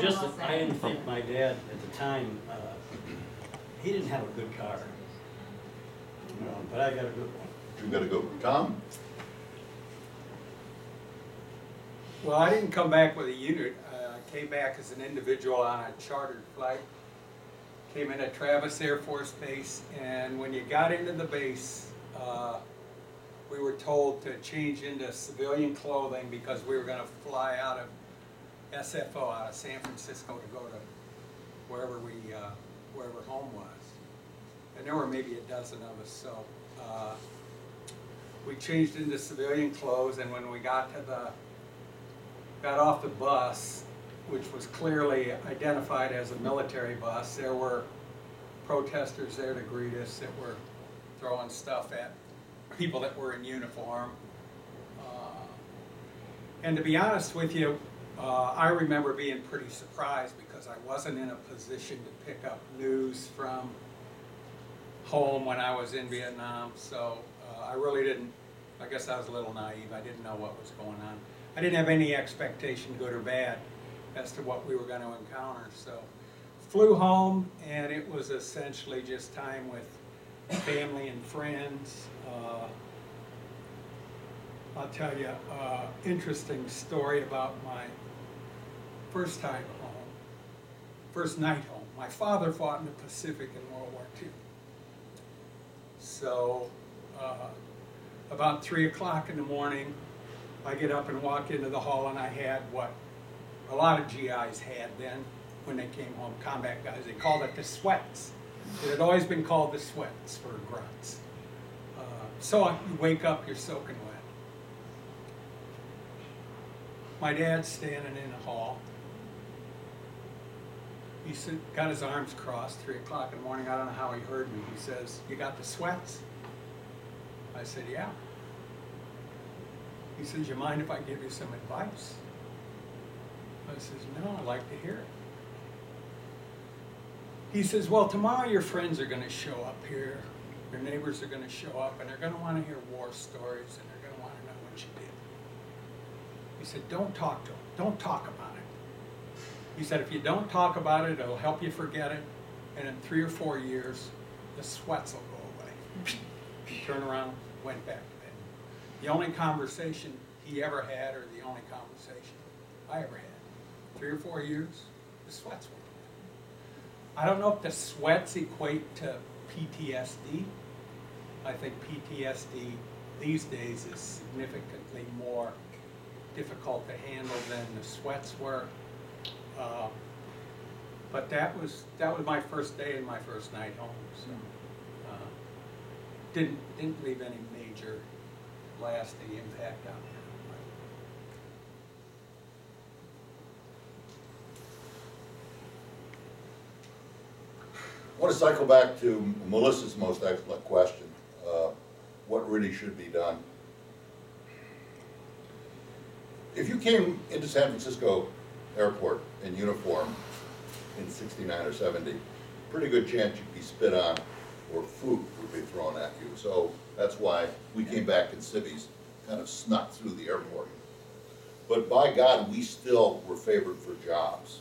Well, just, well that I said. didn't think my dad at the time, uh, he didn't have a good car. You know, but I got a good one. You gotta go. Tom? Well, I didn't come back with a unit. Uh, I came back as an individual on a chartered flight. Came in at Travis Air Force Base, and when you got into the base, uh, we were told to change into civilian clothing because we were gonna fly out of SFO, out of San Francisco to go to wherever we, uh, wherever home was. And there were maybe a dozen of us, so, uh, we changed into civilian clothes, and when we got to the, got off the bus, which was clearly identified as a military bus, there were protesters there to greet us that were throwing stuff at people that were in uniform. Uh, And to be honest with you, uh, I remember being pretty surprised because I wasn't in a position to pick up news from home when I was in Vietnam, so uh, I really didn't, I guess I was a little naive, I didn't know what was going on. I didn't have any expectation, good or bad, as to what we were gonna encounter, so. Flew home, and it was essentially just time with family and friends. Uh, I'll tell you, uh, interesting story about my first time home, first night home. My father fought in the Pacific in World War II. So, uh, about three o'clock in the morning, I get up and walk into the hall and I had what a lot of GIs had then when they came home, combat guys. They called it the sweats. It had always been called the sweats for grunts. Uh, so you wake up, you're soaking wet. My dad's standing in the hall. He said, got his arms crossed, three o'clock in the morning. I don't know how he heard me. He says, "You got the sweats?" I said, "Yeah." He says, "You mind if I give you some advice?" I says, "No, I'd like to hear it." He says, "Well, tomorrow your friends are going to show up here. Your neighbors are going to show up, and they're going to want to hear war stories, and they're going to want to know what you did." He said, "Don't talk to them. Don't talk about it." He said, if you don't talk about it, it'll help you forget it, and in three or four years, the sweats will go away. He turned around, went back to bed. The only conversation he ever had, or the only conversation I ever had, three or four years, the sweats went away. I don't know if the sweats equate to PTSD. I think PTSD these days is significantly more difficult to handle than the sweats were. Uh, But that was, that was my first day and my first night home, so. uh, Didn't, didn't leave any major lasting impact on me. I want to cycle back to Melissa's most excellent question, uh, what really should be done? If you came into San Francisco Airport in uniform in sixty-nine or seventy, pretty good chance you'd be spit on or food would be thrown at you. So that's why we came back in civvies, kind of snuck through the airport. But by God, we still were favored for jobs.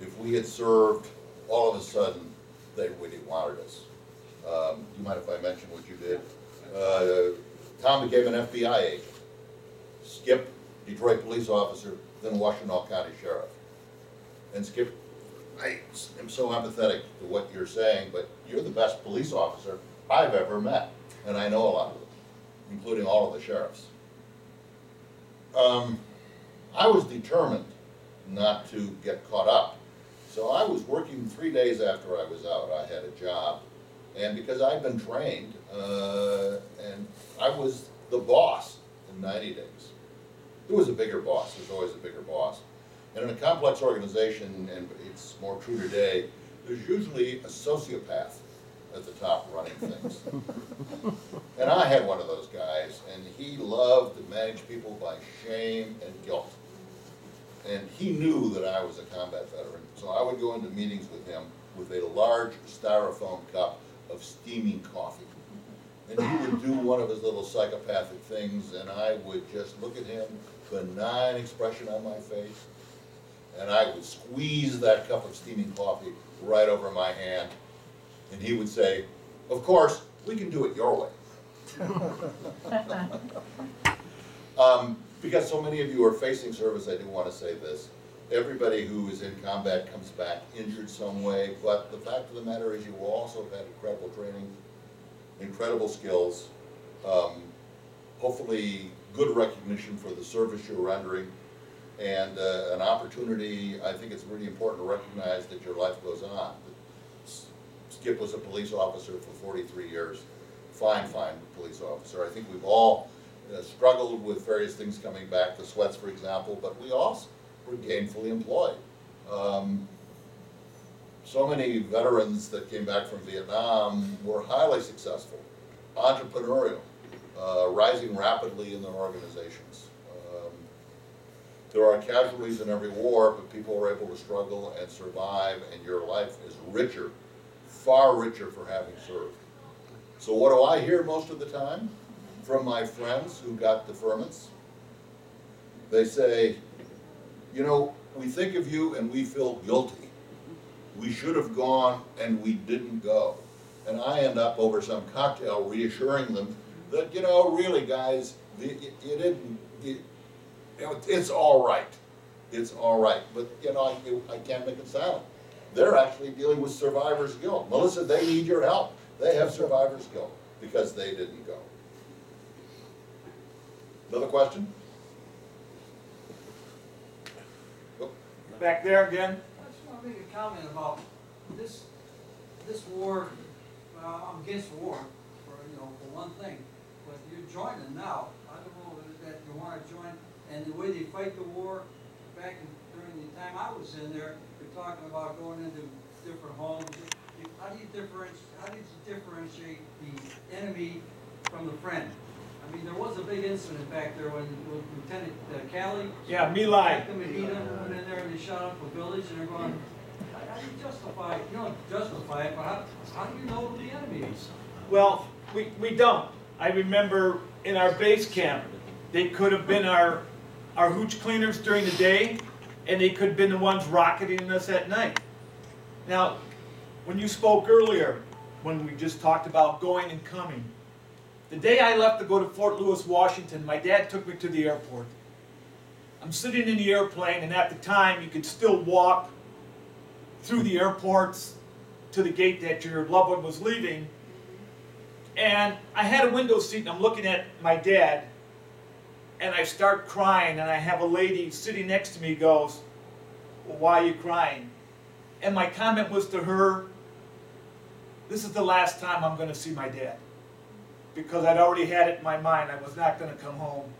If we had served, all of a sudden, they really wanted us. Um, do you mind if I mention what you did? Uh, Tom became an FBI agent. Skip, Detroit police officer, then Washtenaw County sheriff. And Skip, I am so empathetic to what you're saying, but you're the best police officer I've ever met, and I know a lot of them, including all of the sheriffs. Um, I was determined not to get caught up. So I was working three days after I was out, I had a job. And because I'd been trained, uh, and I was the boss in ninety days. There was a bigger boss, there's always a bigger boss. And in a complex organization, and it's more true today, there's usually a sociopath at the top running things. And I had one of those guys, and he loved to manage people by shame and guilt. And he knew that I was a combat veteran, so I would go into meetings with him with a large styrofoam cup of steaming coffee. And he would do one of his little psychopathic things, and I would just look at him, benign expression on my face, and I would squeeze that cup of steaming coffee right over my hand. And he would say, of course, we can do it your way. Um, because so many of you are facing service, I do wanna say this. Everybody who is in combat comes back injured some way, but the fact of the matter is you will also have had incredible training, incredible skills, um, hopefully good recognition for the service you're rendering, and, uh, an opportunity, I think it's really important to recognize that your life goes on. Skip was a police officer for forty-three years, fine, fine police officer. I think we've all uh, struggled with various things coming back, the sweats, for example, but we also were gainfully employed. Um, So many veterans that came back from Vietnam were highly successful, entrepreneurial, uh, rising rapidly in their organizations. There are casualties in every war, but people are able to struggle and survive, and your life is richer, far richer for having served. So what do I hear most of the time from my friends who got deferments? They say, you know, we think of you and we feel guilty. We should have gone and we didn't go. And I end up over some cocktail reassuring them that, you know, really, guys, you, you didn't, you, you it's all right. It's all right, but, you know, I, I can't make it sound. They're actually dealing with survivor's guilt. Melissa, they need your help. They have survivor's guilt because they didn't go. Another question? Back there again? I just want to make a comment about this, this war, uh, I'm against war, for, you know, for one thing, but you're joining now. I don't know that you want to join, and the way they fight the war, back in, during the time I was in there, they're talking about going into different homes. How do you differentiate, how did you differentiate the enemy from the friend? I mean, there was a big incident back there when when Lieutenant uh, Calley Yeah, My Lai. Attacked the Medina, went in there and they shot up a village and they're going, how how do you justify, it? you don't justify it, but how, how do you know who the enemy is? Well, we, we don't. I remember in our base camp, they could have been our, our hooch cleaners during the day, and they could have been the ones rocketing us at night. Now, when you spoke earlier, when we just talked about going and coming, the day I left to go to Fort Lewis, Washington, my dad took me to the airport. I'm sitting in the airplane, and at the time, you could still walk through the airports to the gate that your loved one was leaving. And I had a window seat, and I'm looking at my dad, and I start crying, and I have a lady sitting next to me goes, well, "Why are you crying?" And my comment was to her, "This is the last time I'm going to see my dad." Because I'd already had it in my mind I was not going to come home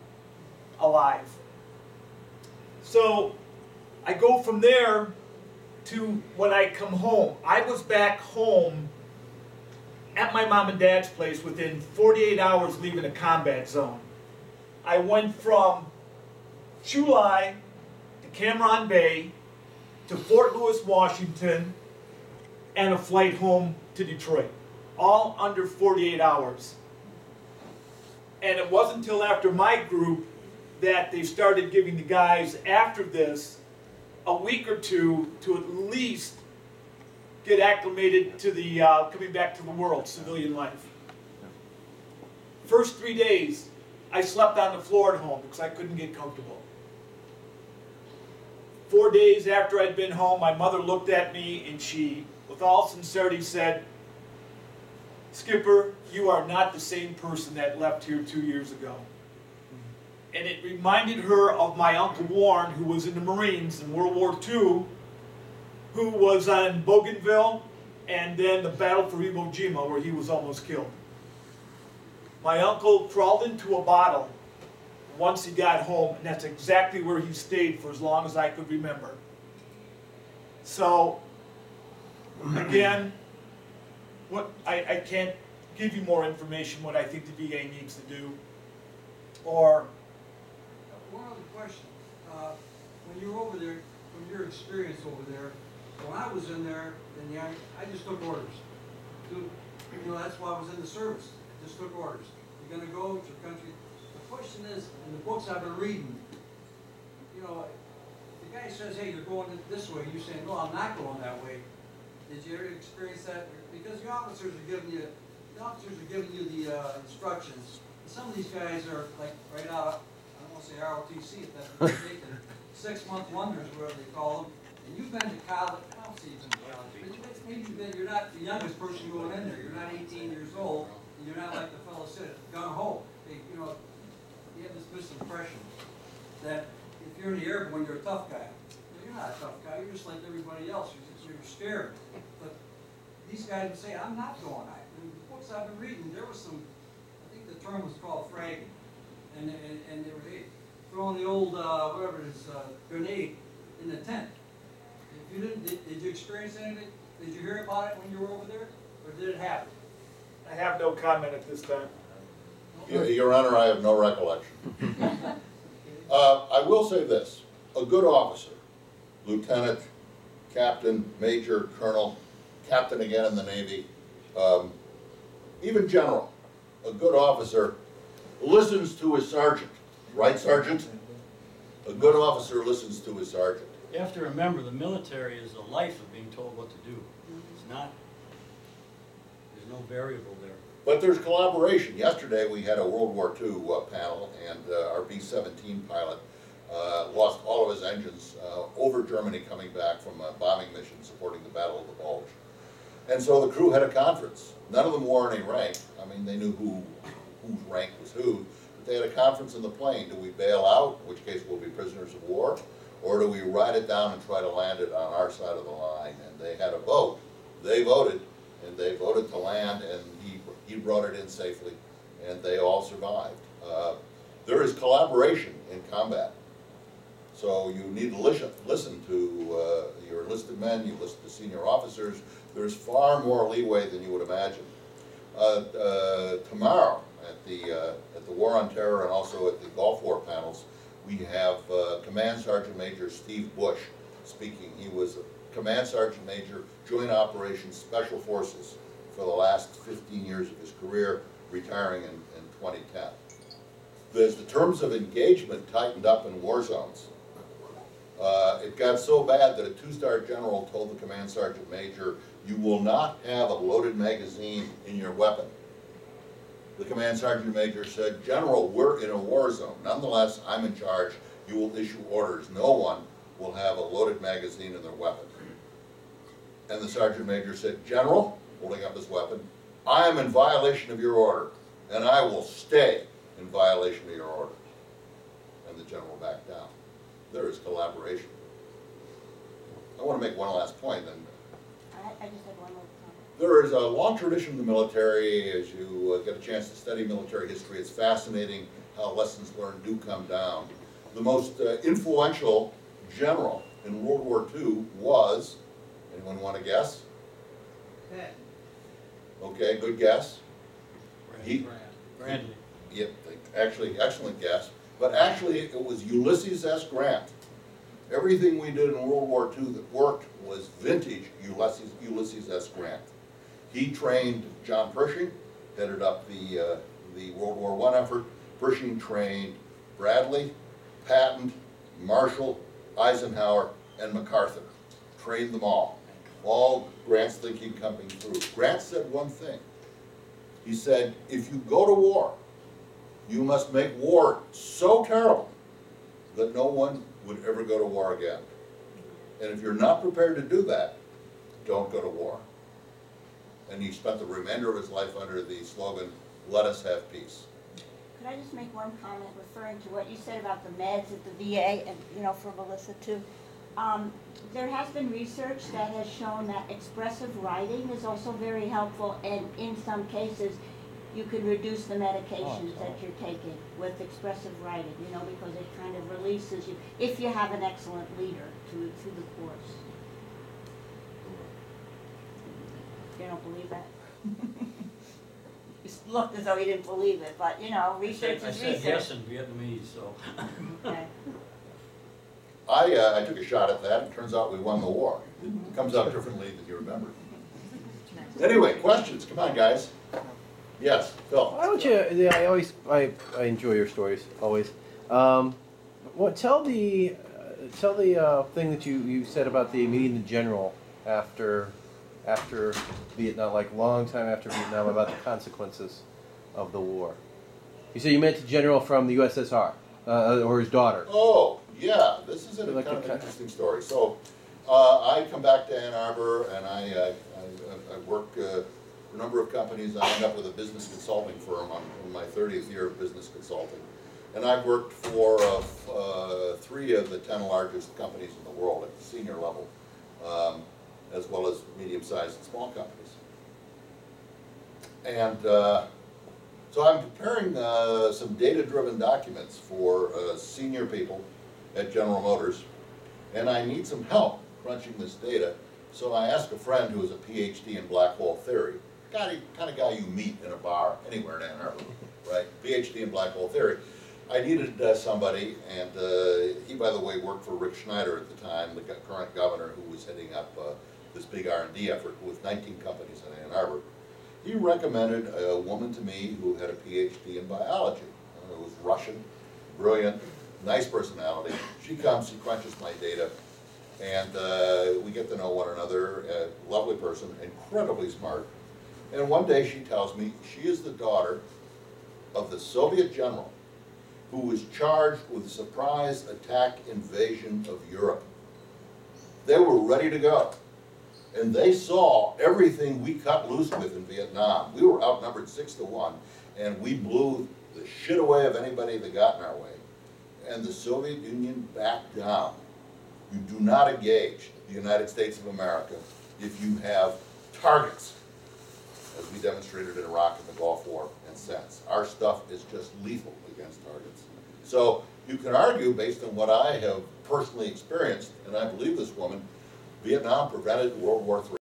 alive. So I go from there to when I come home. I was back home at my mom and dad's place within 48 hours leaving a combat zone. I went from Chu Lai to Cam Ranh Bay to Fort Lewis, Washington, and a flight home to Detroit. All under 48 hours. And it wasn't until after my group that they started giving the guys after this a week or two to at least get acclimated to the uh, coming back to the world, civilian life. First three days, I slept on the floor at home because I couldn't get comfortable. Four days after I'd been home, my mother looked at me and she, with all sincerity, said, Skipper, you are not the same person that left here two years ago and it reminded her of my Uncle Warren, who was in the Marines in World War II, who was on Bougainville, and then the battle for Iwo Jima, where he was almost killed. My uncle crawled into a bottle once he got home, and that's exactly where he stayed for as long as I could remember. So, again, what I, I can't give you more information what I think the VA needs to do, or One other question, uh, when you were over there, from your experience over there, when I was in there, in the I just took orders. You know, that's why I was in the service, just took orders. You're gonna go to your country, the question is, in the books I've been reading, you know, the guy says, hey, you're going this way, you say, no, I'm not going that way. Did you ever experience that? Because the officers are giving you, the officers are giving you the, uh, instructions. And Some of these guys are like, right out, I don't wanna say ROTC, if that's what six-month wonders, whatever they call them. And you've been to college, I don't see you've been to college, but you- maybe you've been, you're not the youngest person going in there, you're not eighteen years old, you're not like the fellow said, gung ho. They, you know, you have this misimpression that if you're in the airborne, you're a tough guy. Well, You're not a tough guy, you're just like everybody else, you're you're scared. But these guys would say, I'm not going, I, in the books I've been reading, there was some, I think the term was called fragging. And, and, and they were throwing the old, uh, whatever it is, uh, grenade in the tent. If you didn't, did, did you experience any of it? Did you hear about it when you were over there, or did it happen? I have no comment at this time. Your Your Honor, I have no recollection. Uh, I will say this, a good officer, lieutenant, captain, major, colonel, captain again in the Navy, um, even general, a good officer listens to his sergeant, right, sergeant? A good officer listens to his sergeant. You have to remember, the military is the life of being told what to do. It's not, there's no variable there. But there's collaboration. Yesterday, we had a World War II uh, panel, and uh, our B-17 pilot uh, lost all of his engines uh, over Germany coming back from a bombing mission supporting the Battle of the Bulge. And so the crew had a conference. None of them wore any rank. I mean, they knew who, whose rank was who. But they had a conference in the plane. Do we bail out, in which case we'll be prisoners of war? Or do we ride it down and try to land it on our side of the line? And they had a vote. They voted, and they voted to land, and he, he brought it in safely, and they all survived. Uh, There is collaboration in combat. So you need to listen, listen to uh, your enlisted men, you listen to senior officers. There's far more leeway than you would imagine. Uh, uh, Tomorrow, at the, uh, at the War on Terror and also at the Gulf War panels, we have uh, Command Sergeant Major Steve Bush speaking. He was a Command Sergeant Major, Joint Operations Special Forces for the last 15 years of his career, retiring in, in 2010. As the terms of engagement tightened up in war zones, uh, it got so bad that a two-star general told the command sergeant major, you will not have a loaded magazine in your weapon. The command sergeant major said, General, we're in a war zone. Nonetheless, I'm in charge. You will issue orders. No one will have a loaded magazine in their weapon. And the sergeant major said, General, holding up his weapon, I am in violation of your order, and I will stay in violation of your order. And the general backed down. There is collaboration. I want to make one last point, and I, I just had one more comment. there is a long tradition in the military, as you uh, get a chance to study military history, it's fascinating how lessons learned do come down. The most uh, influential general in World War II was, anyone want to guess? Pat, Okay, good guess. He- Bradley. Yep, actually, excellent guess, but actually, it was Ulysses S. Grant. Everything we did in World War II that worked was vintage Ulysses, Ulysses S. Grant. He trained John Pershing, headed up the, uh, the World War I effort. Pershing trained Bradley, Patton, Marshall, Eisenhower, and MacArthur. Trained them all. All Grant's thinking coming through. Grant said one thing. He said, if you go to war, you must make war so terrible that no one would ever go to war again. And if you're not prepared to do that, don't go to war. And he spent the remainder of his life under the slogan, let us have peace. Could I just make one comment referring to what you said about the meds at the VA and, you know, for Melissa too? Um, there has been research that has shown that expressive writing is also very helpful and in some cases, you can reduce the medications that you're taking with expressive writing, you know, because it kind of releases you, if you have an excellent leader through, through the course. You don't believe that? You looked as though he didn't believe it, but, you know, I research said- is I said yes research. in Vietnamese, so. Okay. I, uh, I took a shot at that, and turns out we won the war. It comes out differently than you remember. Anyway, questions, come on, guys. Yes, Phil? Why don't you? Yeah, I always I, I enjoy your stories always. Um, what tell the uh, tell the uh, thing that you, you said about the meeting in general after after Vietnam, like long time after Vietnam, about the consequences of the war. You say you meant a general from the USSR uh, or his daughter. Oh, yeah, this is a Like kind of interesting story. So, uh, I come back to Ann Arbor and I, uh, I, I work, uh, for a number of companies. I end up with a business consulting firm. I'm in my thirtieth year of business consulting. And I've worked for, uh, uh, three of the ten largest companies in the world at the senior level, um, as well as medium-sized and small companies. And, uh, so I'm preparing uh, some data-driven documents for uh, senior people at General Motors, and I need some help crunching this data. So I asked a friend who has a PhD in black hole theory, guy, kind of guy you meet in a bar anywhere in Ann Arbor, right? PhD in black hole theory. I needed uh, somebody, and uh, he, by the way, worked for Rick Snyder at the time, the current governor who was heading up uh, this big R and D effort with 19 companies in Ann Arbor. He recommended a woman to me who had a PhD in biology. Uh, It was Russian, brilliant, nice personality. She comes, she crunches my data, and uh, we get to know one another. A lovely person, incredibly smart. And one day she tells me she is the daughter of the Soviet general who was charged with surprise attack invasion of Europe. They were ready to go. And they saw everything we cut loose with in Vietnam. We were outnumbered six to one, and we blew the shit away of anybody that got in our way. And the Soviet Union backed down. You do not engage the United States of America if you have targets, as we demonstrated in Iraq and the Gulf War and since. Our stuff is just lethal against targets. So you can argue, based on what I have personally experienced, and I believe this woman, Vietnam prevented World War III.